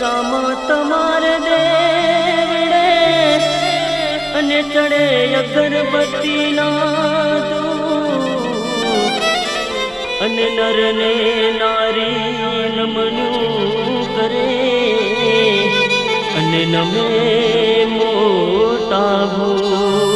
રામ તમારે દેવડે અને ચડે અગરબત્તી ના અને નરને નારી નમનું કરે. અને નમે મોટા ભૂ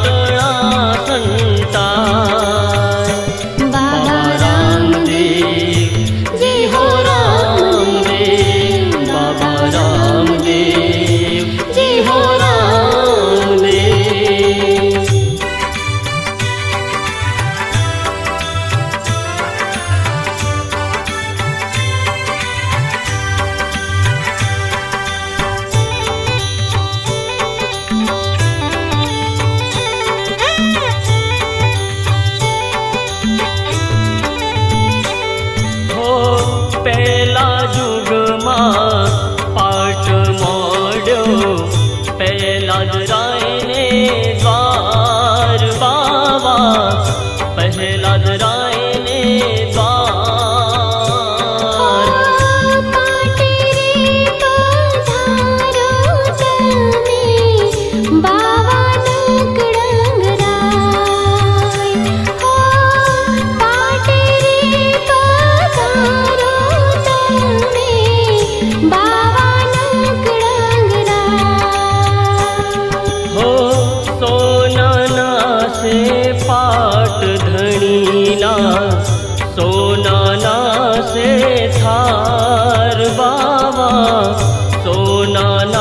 না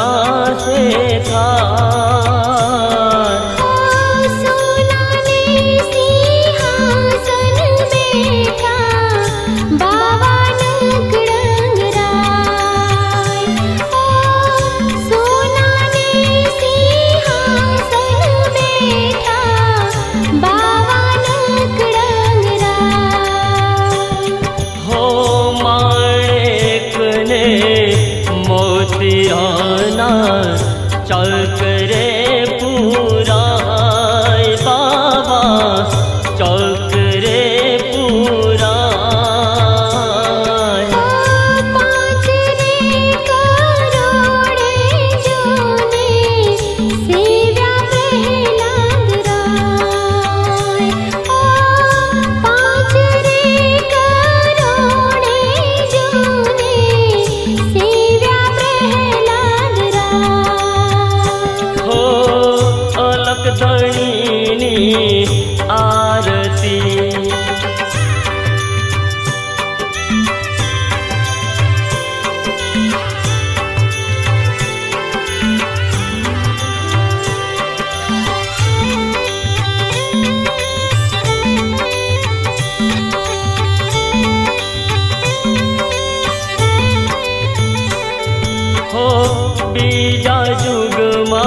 बीजा जुगमा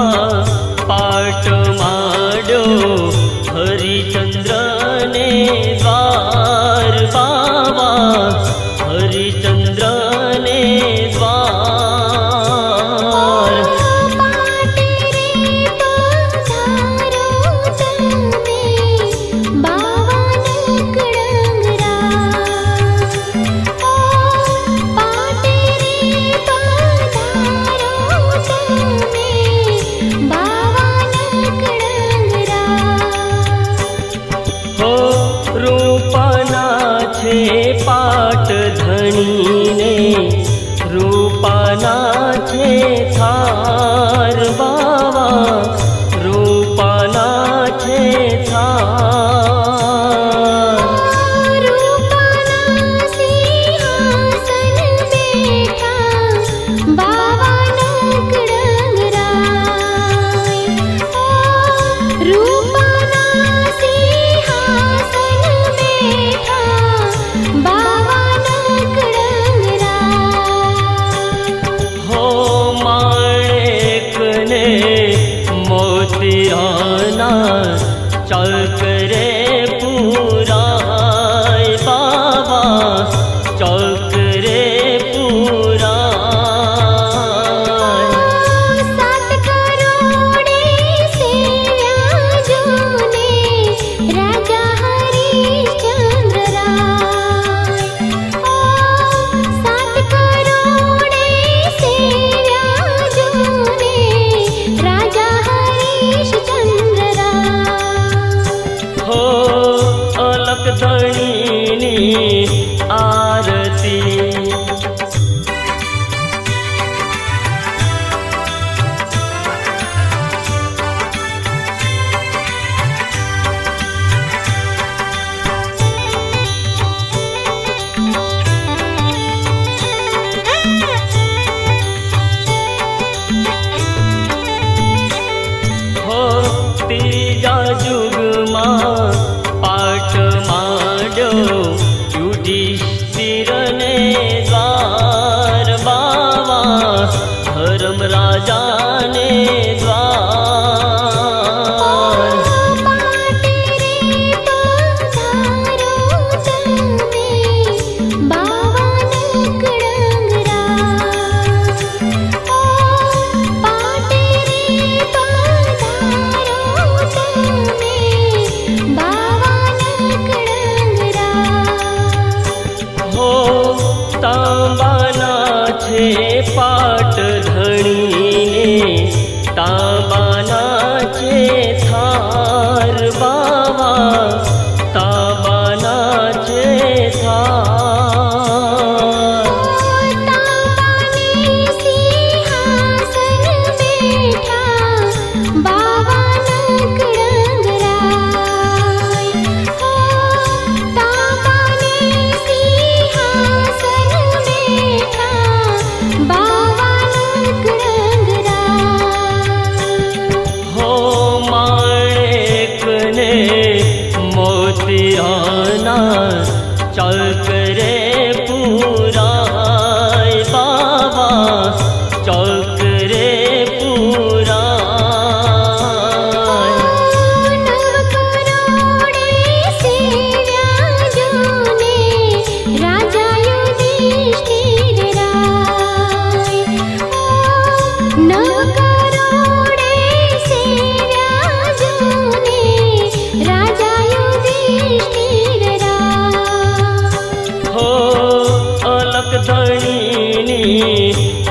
आरती।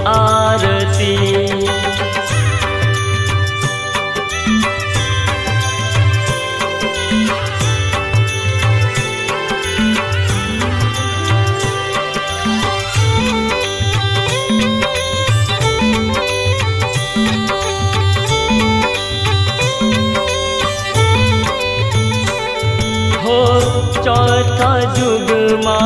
आरती। चौथा जुगमा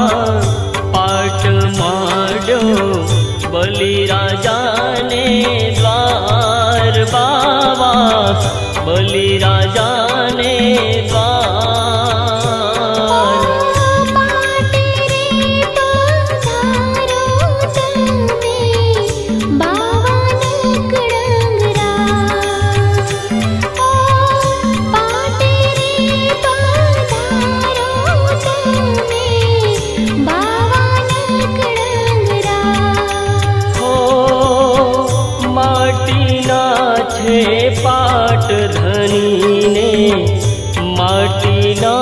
मटिना